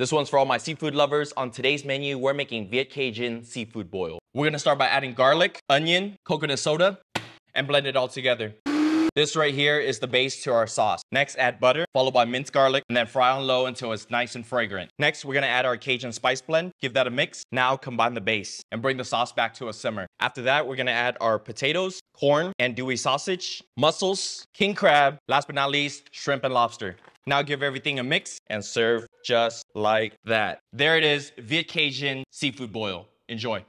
This one's for all my seafood lovers. On today's menu, we're making Viet Cajun seafood boil. We're gonna start by adding garlic, onion, coconut soda, and blend it all together. This right here is the base to our sauce. Next, add butter, followed by minced garlic, and then fry on low until it's nice and fragrant. Next, we're gonna add our Cajun spice blend, give that a mix. Now combine the base and bring the sauce back to a simmer. After that, we're gonna add our potatoes, corn, andouille sausage, mussels, king crab, last but not least, shrimp and lobster. Now give everything a mix and serve just like that. There it is, Viet Cajun seafood boil. Enjoy.